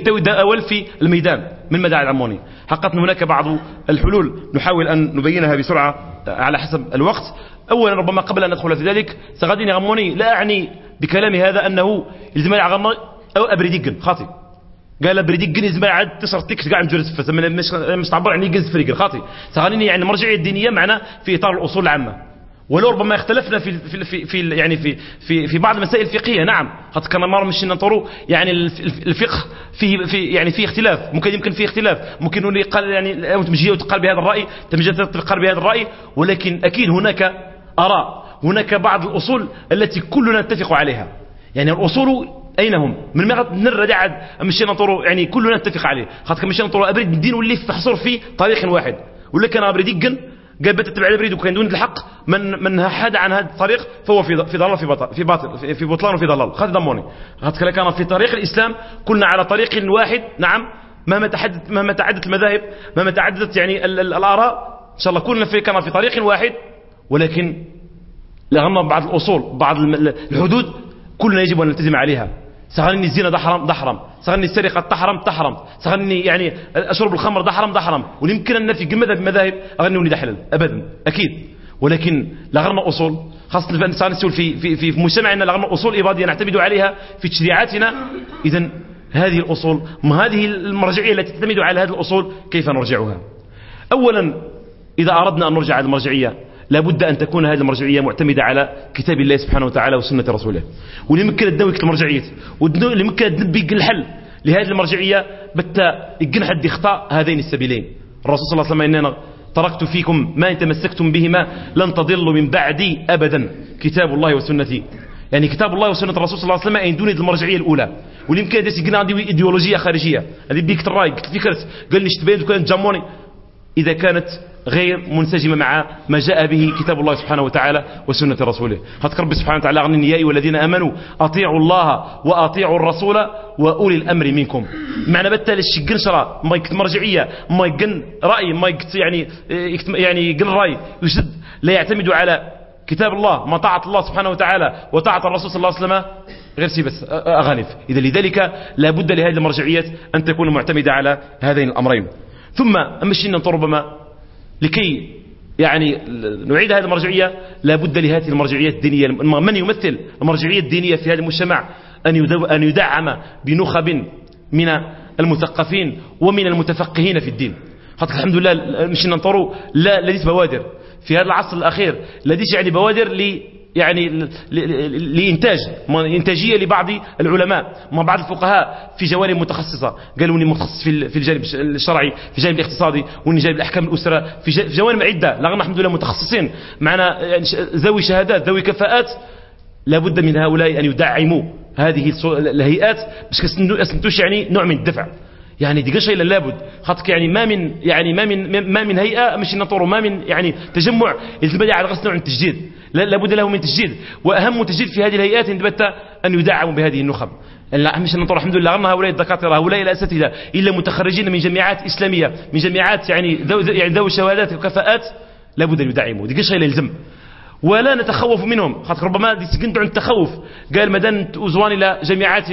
يتوي اول في الميدان. من مدى عموني؟ حققنا هناك بعض الحلول نحاول أن نبينها بسرعة. على حسب الوقت. أولا ربما قبل أن ندخل في ذلك سغادين يغموني لا أعني بكلامي هذا أنه يلزم يغمى أو أبريديقن خاطي قال أبريديقن يلزم يعد تسر تيكس قاعد مجرد فس مش تعبر عن يقز فريق خاطي سغاديني يعني المرجعية الدينية معنا في إطار الأصول العامة. ولو ربما اختلفنا في في في, يعني في في في بعض المسائل الفقهية. نعم. قد كان مره مش ننطروا يعني الفقه فيه في يعني فيه اختلاف. ممكن يمكن فيه اختلاف. ممكن اللي قال يعني تمجيه وتقال بهذا الرأي. تمجيه تقال بهذا الرأي. ولكن أكيد هناك آراء. هناك بعض الأصول التي كلنا نتفق عليها. يعني الأصول أين هم؟ من ما نرد عاد مشينا نطروا يعني كلنا نتفق عليه. خاطر مشينا نطروا ابريد الدين واللي محصور في طريق واحد. ولا كان ابريد يقن؟ قال تتبع البريد وكان دون الحق من من حاد عن هذا الطريق فهو في في ضلال في باطل في باطل في بطلان وفي ضلال. خذ ضموني خاطر كان في طريق الإسلام كنا على طريق واحد نعم مهما تحدث مهما تعددت المذاهب مهما تعددت يعني الآراء إن شاء الله كنا في كان في طريق واحد ولكن لغم بعض الأصول بعض الحدود كلنا يجب أن نلتزم عليها. سغني الزنا ده حرام ده حرام سغني السرقة تحرم تحرم. سغني يعني أشرب الخمر ده حرام ده حرام ويمكن أن في مذهب المذاهب أغني ولي ده حلال. ابدا. أكيد. ولكن لغرنا أصول. خاصة في في في في, في مجتمعنا لغرنا أصول إبادية نعتمد عليها في تشريعاتنا. اذا هذه الأصول ما هذه المرجعية التي تعتمد على هذه الأصول كيف نرجعها؟ اولا إذا أردنا أن نرجع على المرجعية لابد أن تكون هذه المرجعية معتمدة على كتاب الله سبحانه وتعالى وسنة رسوله. واللي ممكن تدوي المرجعية واللي ممكن الحل لهذه المرجعية بتا يقن حد يخطأ هذين السبيلين. الرسول صلى الله عليه وسلم إننا تركت فيكم ما إن تمسكتم بهما لن تضلوا من بعدي أبدا. كتاب الله وسنتي. يعني كتاب الله وسنة الرسول صلى الله عليه وسلم أين دون المرجعية الأولى. واللي يدس يقنا عندي إيديولوجية خارجية. هذه بيك الرأي قلت فكرت. قال لي اشتبين كان جاموني إذا كانت غير منسجمة مع ما جاء به كتاب الله سبحانه وتعالى وسنة رسوله. هاتك رب سبحانه وتعالى أغني يا والذين أمنوا. أطيعوا الله وأطيعوا الرسول وأولي الأمر منكم. معنى بتا للشقن شرا ما يكت مرجعية ما يقن رأي ما يكت يعني يعني يقن رأي يشد. لا يعتمد على كتاب الله ما طاعة الله سبحانه وتعالى وطاعة الرسول صلى الله عليه وسلم غير سي بس أغانف. إذا لذلك لا بد لهذه المرجعيات أن تكون معتمدة على هذين الأمرين. ثم أمشينا ربما لكي يعني نعيد هذه المرجعية لا بد لهذه المرجعية الدينية. من يمثل المرجعية الدينية في هذا المجتمع؟ أن يدعم بنخب من المثقفين ومن المتفقهين في الدين. خاطر الحمد لله مشينا نطروا لا لديت بوادر. في هذا العصر الأخير لديش يعني بوادر يعني لإنتاج إنتاجية لبعض العلماء. مع بعض الفقهاء في جوانب متخصصة. قالوا إني متخصص في الجانب الشرعي في الجانب الاقتصادي وإني جانب الأحكام الأسرة. في جوانب عدة. لغنا الحمد لله متخصصين. معنا يعني ذوي شهادات ذوي كفاءات لابد من هؤلاء أن يدعموا هذه الهيئات. باش كسنتوش يعني نوع من الدفع. يعني دي شيء لابد. خاطر يعني ما من يعني ما من ما من هيئة مش نطور ما من يعني تجمع. يلزم على غسل نوع من التجديد. لابد له من تجديد وأهم تجديد في هذه الهيئات إن يدعموا بهذه النخب. مش نطور الحمد لله غير هؤلاء الدكاترة هؤلاء الاساتذه إلا متخرجين من جامعات إسلامية من جامعات يعني ذو يعني ذوي الشهادات والكفاءات لابد أن يدعموا دي شيء يلزم ولا نتخوف منهم. خاطر ربما سكنتوا عند التخوف قال مدام أزوان إلى جامعات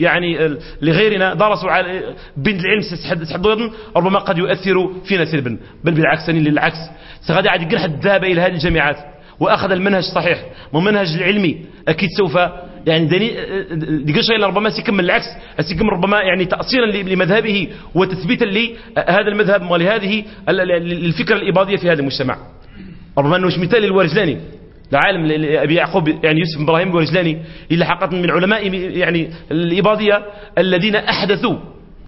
يعني لغيرنا درسوا على بنت العلم سحد ربما قد يؤثر فينا سلبا بل بالعكس للعكس. سغادي عاد يقول حد ذهب إلى هذه الجامعات. وأخذ المنهج الصحيح ومنهج العلمي أكيد سوف يعني دني إلى ربما سيكمل العكس. سيكمل ربما يعني تأصيلا لمذهبه وتثبيتا لهذا المذهب ولهذه الفكرة الإباضية في هذا المجتمع. ربما أنه مثال للورجلاني. العالم أبي يعقوب يعني يوسف بن إبراهيم الورجلاني اللي حقيقة من علماء يعني الإباضية الذين أحدثوا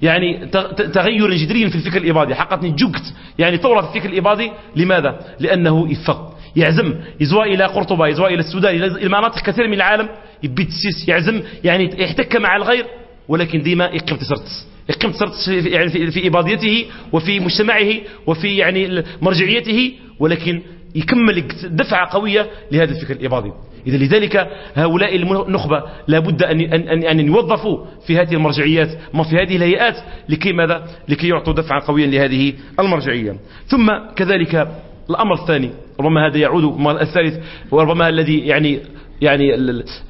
يعني تغير جذري في الفكر الإباضي. حقيقة جكت يعني ثورة في الفكر الإباضي. لماذا؟ لأنه يفق يعزم يزوى إلى قرطبة يزوى إلى السودان إلى مناطق كثير من العالم يبي تسيس يعزم يعني يحتك مع الغير ولكن ديما يقيم تسرت يقيم تسرت يعني في, في إباضيته وفي مجتمعه وفي يعني مرجعيته ولكن يكمل دفعة قوية لهذا الفكر الإباضي إذا لذلك هؤلاء النخبة لابد أن, أن, أن يوظفوا في هذه المرجعيات ما في هذه الهيئات لكي ماذا؟ لكي يعطوا دفعة قوية لهذه المرجعية. ثم كذلك الأمر الثاني. ربما هذا يعود الثالث وربما الذي يعني يعني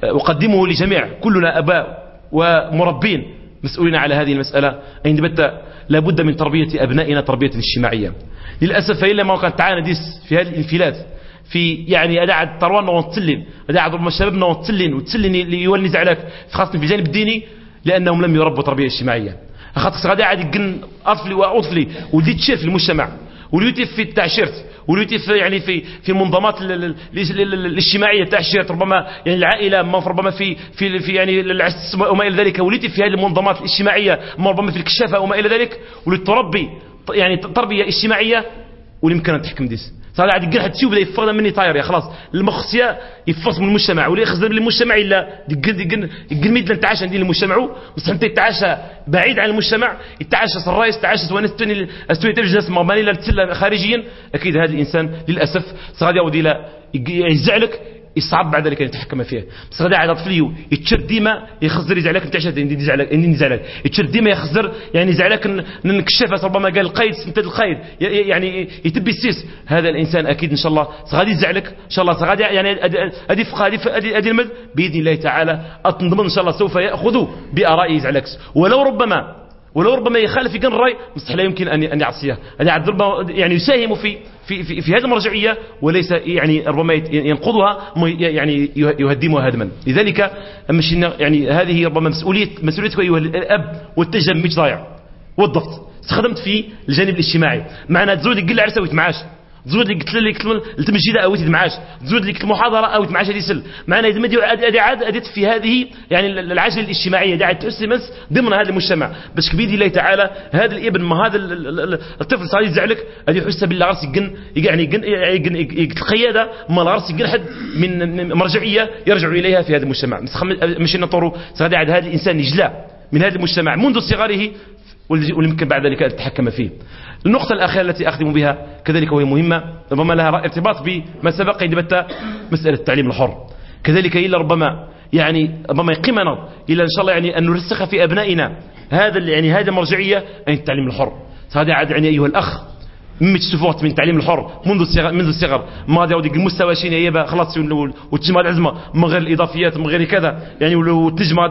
أقدمه لجميع كلنا أباء ومربين مسؤولين على هذه المسألة أين بت لابد من تربية أبنائنا تربية اجتماعية. للأسف إلا ما كان تعانى ديس في هذه الانفلات في يعني أدعى تروان ونتلن أدعى ربما شبابنا ونتلن وتسلن يولي زعلك خاصة في الجانب الديني لأنهم لم يربوا تربية اجتماعية. خاطر غادي عاد يقن أطفلي وأطفلي ولدي تشير في المجتمع وليتي في التعشيرت. وليتي في يعني في في المنظمات الاجتماعية تاع الشيرت ربما يعني العائلة ما ربما في في في يعني العس وما إلى ذلك. وليتي في هذه المنظمات الاجتماعية ما ربما في الكشافة وما إلى ذلك. ولتربي يعني تربية اجتماعية. واليمكن أن تحكم ديس. صار عاد يقول حتى بدا يفرض مني طاير خلاص. المخصية يفرض من المجتمع ولا يخزن المجتمع إلا يقل يقل ميد نتعاشى ندير المجتمع بس أنت يتعاشى بعيد عن المجتمع يتعاشى الرئيس يتعاشى وأنا أستوني أستوني تجلس مباني لا خارجيا. أكيد هذا الإنسان للأسف صار يعود إلى يزعلك يصعب بعد ذلك أن يتحكم فيه بس غادي عاد طفليو يتشر ديما يخزر يزعلك. أنت عشان ندي زعلك اني نزعلك يتشر ديما يخزر. يعني زعلك نكشف ربما قال القيد انت القيد. يعني يتبي السيس. هذا الإنسان أكيد إن شاء الله غادي يزعلك. إن شاء الله غادي يعني أدي فقه ادي أدي المد. بإذن الله تعالى أتنضمن إن شاء الله سوف يأخذ بآراء يزعلك. ولو ربما ولو ربما يخالف في الرأي مستحيل لا يمكن أن أن يعصيه يعني يساهم في في في, في هذه المرجعية وليس يعني ربما ينقضها يعني يهدمها هدما لذلك مشينا يعني هذه ربما مسؤولية مسؤوليتك أيها الأب والتجم مش ضايع والضغط. استخدمت في الجانب الاجتماعي. معنا تزود قل عرسة ويتمعاش تزود لك قلت التمجيده أو معاش. تزود لك المحاضره أو معاش هذه سل. معنا إذا ما ادي عاد اديت في هذه يعني العجلة الاجتماعية. دي عاد تؤسس ضمن هذا المجتمع. باش كبيد الله تعالى هذا الابن ما هذا الطفل صار يزعلك ادي يحس بالله غرس يقن يعني يقن القياده ما الغرس يقن حد من مرجعية يرجع إليها في هذا المجتمع. مش نطروا هذا هذا الإنسان يجلى من هذا المجتمع. منذ صغره واللي يمكن بعد ذلك أن تتحكم فيه. النقطة الأخيرة التي أخدم بها كذلك وهي مهمة ربما لها ارتباط بما سبق عندما مسألة التعليم الحر. كذلك إلا ربما يعني ربما يقيمنا إلا إن شاء الله يعني أن نرسخ في أبنائنا هذا يعني هذه مرجعية أي التعليم الحر. هذا عاد يعني أيها الأخ مش سفوت من التعليم الحر منذ الصغر منذ الصغر. ما داو ديك المستوى شين يبا خلاص وتجمع العزمه من غير الإضافيات من غير كذا. يعني ولو تجمع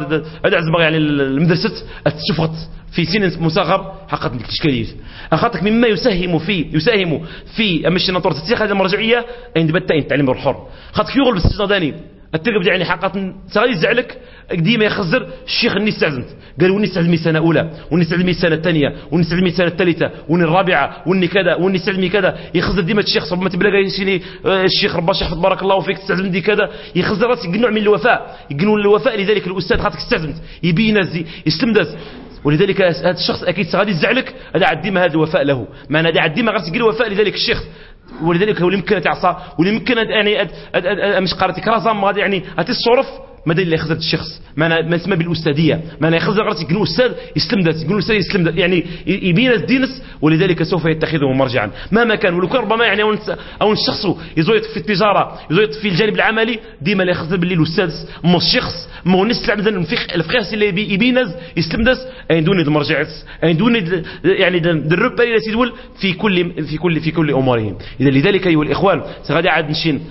العزمه يعني المدرسة تشفط في سن مصغر حققت لك اشكاليه اخاطك مما يساهم في يساهم في مش نطور اتخاذ المرجعية عند بتا التعليم الحر. خاطك يغلب السجن داني الترقب يعني حقا. صغير يزعلك ديما يخزر الشيخ إني استعزمت قال وني استعزمي سنة أولى وني استعزمي السنة الثانية وني استعزمي السنة الثالثه وني الرابعة وني كذا وني استعزمي كذا. يخزر ديما الشيخ ربما تبلغ شيني آه، الشيخ ربما يحفظ بارك الله فيك تستعزم دي كذا. يخزر راسك نوع من الوفاء. يقولوا الوفاء لذلك الأستاذ خاطرك استعزمت يبي ناس يستمدس. ولذلك هذا الشخص أكيد غادي يزعلك هذا ديما هذا الوفاء له. ما أنا هذا ديما غادي وفاء لذلك الشيخ. ولذلك يمكن تعصى واللي يمكن يعني مش قارتك راسا غادي يعني الصرف ماذا اللي خزرت الشخص؟ ما أنا ما اسمه بالأستاذية. ما أنا يخزر غرس يقولوا أستاذ يسلم ذات يقولوا أستاذ يسلم ذات يعني يبين الدينس ولذلك سوف يتخذه مرجعا. مهما كان ولو كان ربما يعني أو الشخص يزويط في التجارة يزويط في الجانب العملي ديما لا يخزر باللي الأستاذ مو الشخص مو نسلع مثلا الفقه اللي يبينز يسلم ذات أين دون المرجع أين دون يعني الرب اللي يدول في كل في كل في كل أمورهم. إذا لذلك أيها الإخوان سغادي عاد نشين.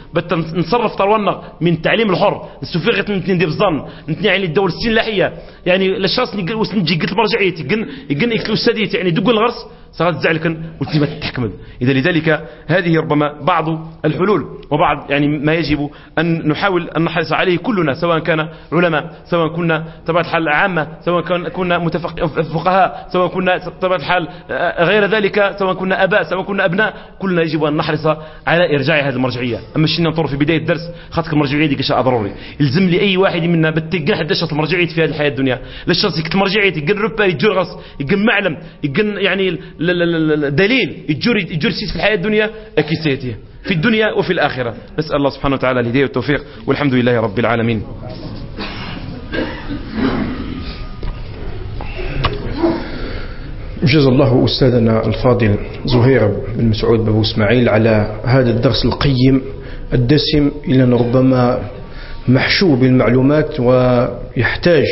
نصرف طرونا من التعليم الحر. نستفيغ نتني ندير الظن نتني يعني الدول السلاحية. يعني الاشخاص نجي قلت مرجعيتي قن يقن الاستاذيه يعني دق الغرس. صارت زعلك والتزمت تحكم إذا لذلك هذه ربما بعض الحلول وبعض يعني ما يجب أن نحاول أن نحرص عليه كلنا سواء كان علماء سواء كنا طبعا الحال عامة سواء كنا متفقهاء سواء كنا طبعا الحال غير ذلك سواء كنا أباء سواء كنا أبناء كلنا يجب أن نحرص على إرجاع هذه المرجعية. أما شينا نطور في بداية الدرس؟ خاطك المرجعية دي شيء ضروري. يلزم لي أي واحد منا بتقن حد شخص المرجعية في هذه الحياة الدنيا. للشخص يكتب مرجعية يقن ربا يجور غص يقن معلم يقن يعني دليل. يجور يجور في الحياة الدنيا أكيد سيأتيه في الدنيا وفي الآخرة. نسأل الله سبحانه وتعالى الهداية والتوفيق. والحمد لله رب العالمين. جزا الله أستاذنا الفاضل زهير بن مسعود بن إسماعيل على هذا الدرس القيم الدسم إلى ربما محشو بالمعلومات ويحتاج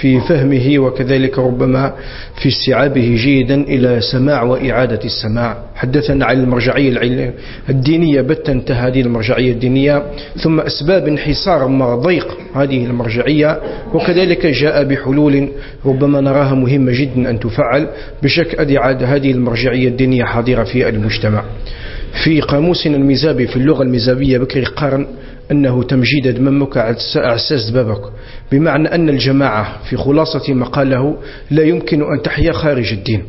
في فهمه وكذلك ربما في استيعابه جيدا إلى سماع وإعادة السماع. حدثنا عن المرجعية الدينية بتا هذه المرجعية الدينية ثم أسباب انحسار ما ضيق هذه المرجعية وكذلك جاء بحلول ربما نراها مهمة جدا أن تفعل بشكل أدعاد هذه المرجعية الدينية حاضرة في المجتمع. في قاموسنا الميزابي في اللغة الميزابية بكري قارن أنه تمجيد دممك أعساس بابك. بمعنى أن الجماعة في خلاصة ما قاله لا يمكن أن تحيا خارج الدين.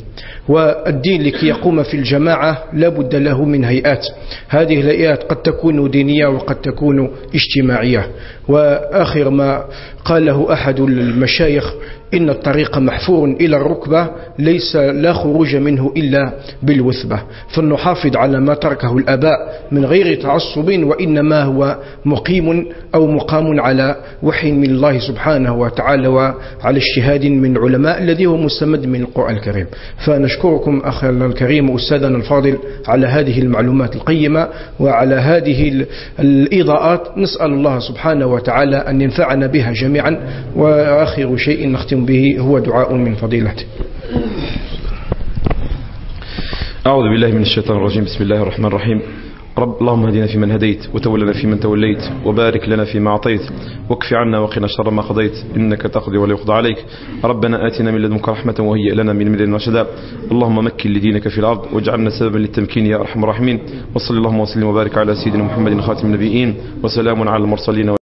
والدين لكي يقوم في الجماعة لا بد له من هيئات. هذه الهيئات قد تكون دينية وقد تكون اجتماعية. وآخر ما قاله أحد المشايخ إن الطريق محفور إلى الركبة ليس لا خروج منه إلا بالوثبة. فلنحافظ على ما تركه الأباء من غير تعصب وإنما هو مقيم أو مقام على وحي من الله سبحانه وتعالى وعلى اجتهاد من علماء الذي هو مستمد من القرآن الكريم. فنشكركم أخينا الكريم أستاذنا الفاضل على هذه المعلومات القيمة وعلى هذه الإضاءات. نسأل الله سبحانه وتعالى أن ينفعنا بها جميعا. وآخر شيء نختم به هو دعاء من فضيلته أعوذ بالله من الشيطان الرجيم. بسم الله الرحمن الرحيم. رب اللهم هدينا فيمن هديت وتولنا فيمن توليت وبارك لنا فيما أعطيت واكف عنا وقنا شر ما قضيت إنك تقضي ولا يقضى عليك. ربنا آتنا من لدنك رحمة وهيئ لنا من مدن رشدا. اللهم مكن لدينك في الأرض واجعلنا سببا للتمكين يا أرحم الراحمين. وصلى اللهم وسلم وبارك على سيدنا محمد خاتم النبيين. وسلام على المرسلين